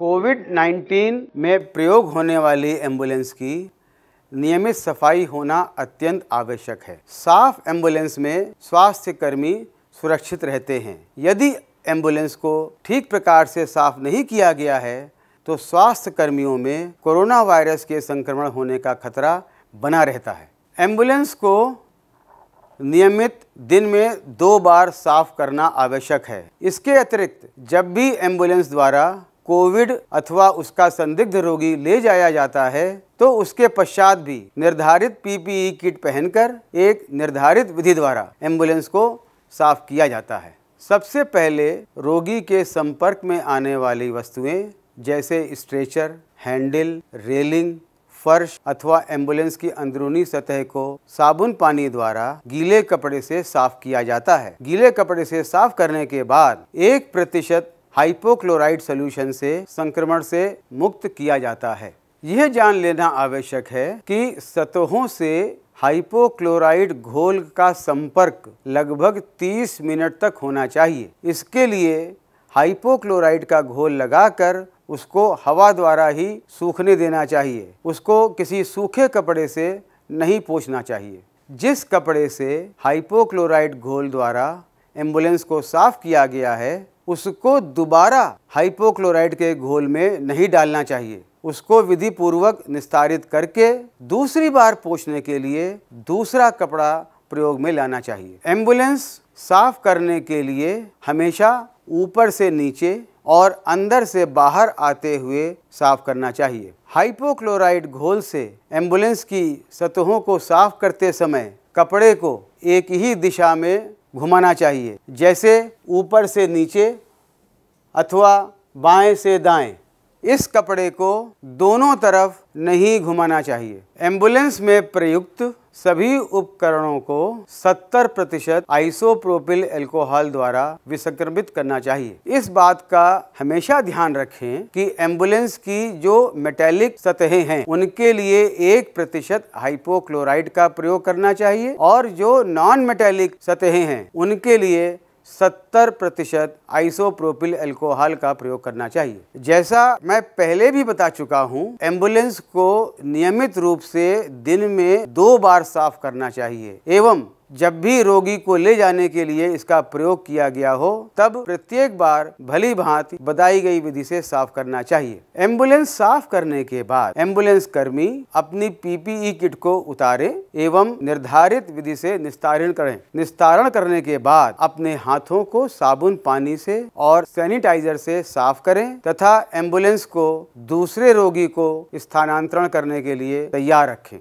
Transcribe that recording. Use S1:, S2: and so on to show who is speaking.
S1: Covid 19 में प्रयोग होने वाली एंबुलेंस की नियमित सफ़ाई होना अत्यंत आवश्यक है। साफ़ एंबुलेंस में स्वास्थ्य कर्मी सुरक्षित रहते हैं। यदि एंबुलेंस को ठीक प्रकार से साफ़ नहीं किया गया है तो स्वास्थ्य कर्मियों में कोरोना वायरस के संक्रमण होने का खतरा बना रहता है। एंबुलेंस को नियमित दिन में दो बार साफ़ करना आवश्यक है। इसके अतिरिक्त, जब भी एंबुलेंस द्वारा कोविड अथवा उसका संदिग्ध रोगी ले जाया जाता है तो उसके पश्चात भी निर्धारित पीपीई किट पहनकर एक निर्धारित विधि द्वारा एंबुलेंस को साफ़ किया जाता है। सबसे पहले रोगी के संपर्क में आने वाली वस्तुएँ, जैसे स्ट्रेचर, हैंडल, रेलिंग, फर्श अथवा एंबुलेंस की अंदरूनी सतह को साबुन पानी द्वारा गीले कपड़े से साफ़ किया जाता है। गीले कपड़े से साफ़ करने के बाद एक प्रतिशत हाइपोक्लोराइड सोल्यूशन से संक्रमण से मुक्त किया जाता है। यह जान लेना आवश्यक है कि सतहों से हाइपोक्लोराइड घोल का संपर्क लगभग 30 मिनट तक होना चाहिए। इसके लिए हाइपोक्लोराइड का घोल लगाकर उसको हवा द्वारा ही सूखने देना चाहिए। उसको किसी सूखे कपड़े से नहीं पोछना चाहिए। जिस कपड़े से हाइपोक्लोराइड घोल द्वारा एंबुलेंस को साफ़ किया गया है उसको दोबारा हाइपोक्लोराइड के घोल में नहीं डालना चाहिए। उसको विधि पूर्वक निस्तारित करके दूसरी बार पोछने के लिए दूसरा कपड़ा प्रयोग में लाना चाहिए। एंबुलेंस साफ़ करने के लिए हमेशा ऊपर से नीचे और अंदर से बाहर आते हुए साफ़ करना चाहिए। हाइपोक्लोराइड घोल से एंबुलेंस की सतहों को साफ़ करते समय कपड़े को एक ही दिशा में घुमाना चाहिए। जैसे ऊपर से नीचे अथवा बाएँ से दाएँ। इस कपड़े को दोनों तरफ़ नहीं घुमाना चाहिए। एंबुलेंस में प्रयुक्त सभी उपकरणों को 70 प्रतिशत आइसोप्रोपिल एल्कोहल द्वारा विसंक्रमित करना चाहिए। इस बात का हमेशा ध्यान रखें कि एंबुलेंस की जो मेटेलिक सतहें हैं, उनके लिए एक प्रतिशत हाइपोक्लोराइड का प्रयोग करना चाहिए और जो नॉन मेटेलिक सतहें हैं, उनके लिए सत्तर प्रतिशत आइसोप्रोपिल एल्कोहल का प्रयोग करना चाहिए। जैसा मैं पहले भी बता चुका हूँ, एंबुलेंस को नियमित रूप से दिन में दो बार साफ़ करना चाहिए, एवं जब भी रोगी को ले जाने के लिए इसका प्रयोग किया गया हो, तब प्रत्येक बार भली भांति बताई गई विधि से साफ़ करना चाहिए। एंबुलेंस साफ़ करने के बाद एंबुलेंस कर्मी अपनी पीपीई किट को उतारे एवं निर्धारित विधि से निस्तारण करें। निस्तारण करने के बाद अपने हाथों को साबुन पानी से और सैनिटाइजर से साफ़ करें तथा एंबुलेंस को दूसरे रोगी को स्थानांतरण करने के लिए तैयार रखें।